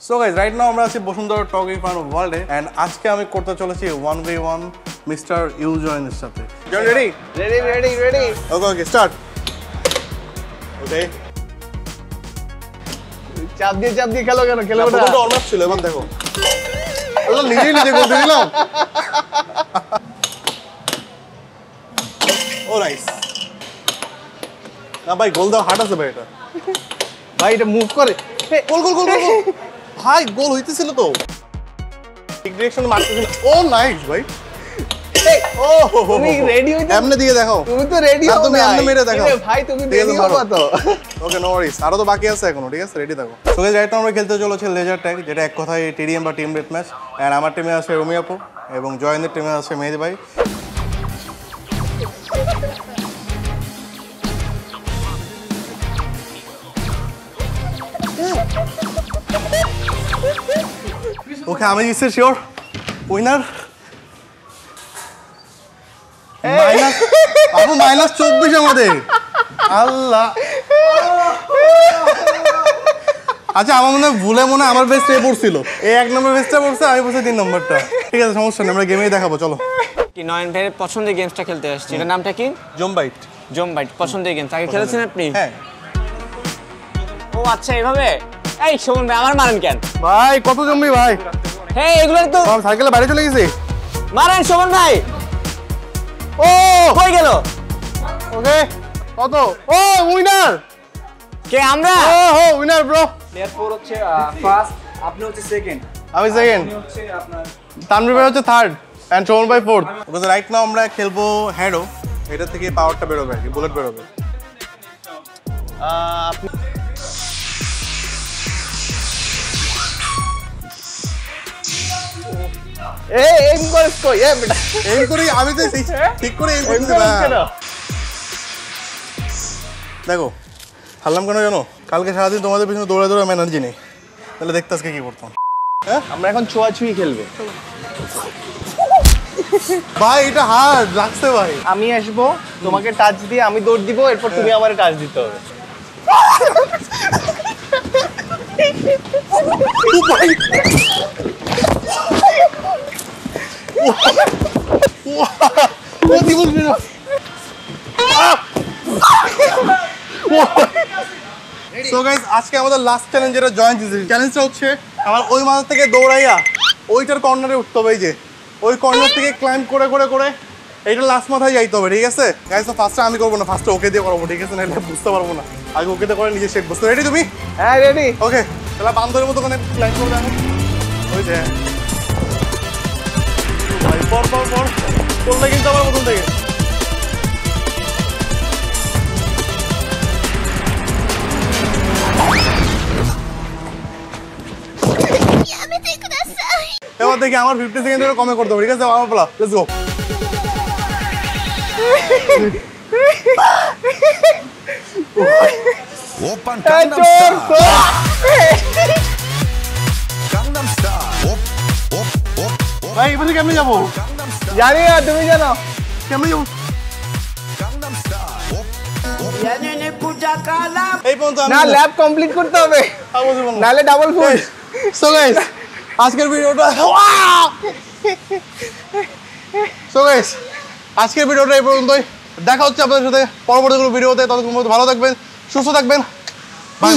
So guys right now আমরা আছি Bashundhara Toggi fun ওয়ার্ল্ডে অ্যান্ড আজকে আমি করতে চলেছি ওয়ান বাই ওয়ান মিস্টার ইউজয়েনের সাথে। Ready ready ready ready okay okay start okay চাপ দিয়ে চাপ দিয়ে খেলো কেন? খেলো ওটা অলমোস্ট ছিল এবার দেখো। আল্লাহ নিজেই নিজে করতে দিলাম। ও নাইস না ভাই গোল দেওয়া হার্ড আছে ভাই এটা। ভাই এটা মুভ করে। গোল গোল গোল গোল। ভাই গোল হইতেছিল তো। ডিরেকশন মারতেছিল। ও নাইস ভাই। ও তুমি রেডি হইতে এমনে দিয়ে দেখাও। তুমি তো রেডি হও তুমি ভাই। মেরে দেখাও। ভাই তুমি রেডি হও তো। ওকে নো ওয়ারিস আরও তো বাকি আছে এখনও ঠিক আছে? রেডি থাকো। তো গাইস রাইট আমরা খেলতে চলেছে লেজার ট্যাগ যেটা এক কথায় টিডিএম বা টিম ডেথ ম্যাচ এন্ড আমার টিমে আছে রুমি আপু এবং জয়েন্টের টিমে আছে মেহেদি ভাই। ওকে আমি জিতছি শিওর উইনার মাইনাস বাবু মাইনাস চব্বিশ আমাদের। আল্লাহ। আচ্ছা আমার মনে হয় ভুলে মনে আমার বেস্ট এ পড়ছিল। এই এক নম্বর বেস্টটা পড়ছে আমি পড়ছি তিন নম্বরটা ঠিক আছে সমস্যা নেই আমরা গেমেই দেখাবো চলো। কি নয়ন ভাইয়ের পছন্দের গেমসটা খেলতে আসছি। এটার নামটা কি? জম্বাইট জম বাইট পছন্দের গেমস আগে খেলেছেন আপনি? হ্যাঁ। ও আচ্ছা এভাবে? এই শোভন ভাই আমার মারেন কেন? ভাই কত জম্বি ভাই? হে এগুলো তো আমি সাইকেলে বাইরে চলে গেছি? মারেন শোভন ভাই। ও! কই গেল? ওকে কত? ও উইনার! কে আমরা? ও হো উইনার ব্রো। প্লেয়ার ফোর হচ্ছে ফার্স্ট আপনি হচ্ছে সেকেন্ড আমি সেকেন্ড হচ্ছে আপনার তানভীর ভাই হচ্ছে থার্ড অ্যান্ড শোভন ভাই ফোর্থ বিকজ রাইট নাও আমরা খেলব হ্যাডো এটা থেকে পাওয়ারটা বেরোবে আর কি বুলেট বেরোবে। আপনি এম করিস কই? এ এম করি আমি তো ঠিক করে এম দেখো হারলাম কেন জানো? কালকে সারাদিন তোমাদের পিছনে দৌড়ে দৌড়ে আমার এনার্জি নেই। তাহলে দেখতে আজকে কি করতাম? আমরা এখন ছোঁয়াছুঁই খেলব। ভাই এটা হার্ড লাগছে ভাই। আমি আসব তোমাকে টাচ দিয়ে আমি দৌড় দিব এরপর তুমি আমার টাচ দিতে হবে। ও দিবস বেরো সো গাইস আজকে আমাদের লাস্ট চ্যালেঞ্জ যেটা জয়েন্ট চ্যালেঞ্জটা হচ্ছে আমার ওই মাথা থেকে দৌড়াইয়া ওইটার কর্নারে উঠতে হবে এই যে। ওই কর্নার থেকে ক্লাইম্ব করে করে করে এইটা লাস্ট মাথায় যাইতে হবে ঠিক আছে? গাইস তো ফার্স্টে আমি করব না ফার্স্টে ওকে দিয়ে করব ঠিক আছে? নাহলে বুঝতে পারব না। আগে ওকে দিয়ে করে নিজে শেখ বুঝতে রেডি তুমি? হ্যাঁ রেডি ওকে তাহলে বান্দরের মতো ওখানে ক্লাইম্ব করবে। আমি ওই যে। পর পর পর করলে কিন্তু আমার প্রথম থেকে এবার দেখি আমার ফিফটি সেকেন্ডের কমে করতে হবে ঠিক আছে আমার বলা লেটস গো 오빤 চোর 강남스타일 চোর 강남스타일 옵, 옵, 옵, 옵, ভাই এবারে কেমনে যাবো 강남스타일 জানি না তুমি জানো। কেমন? এই পর্যন্ত না ল্যাব কমপ্লিট করতে হবে। নাহলে ডাবল সো গাইস আজকের ভিডিওটা সো গাইস আজকের ভিডিওটা এই পর্যন্তই। দেখা হচ্ছে আপনাদের সাথে পরবর্তী কোনো ভিডিওতে। ততক্ষণ ভালো থাকবেন সুস্থ থাকবেন। বাই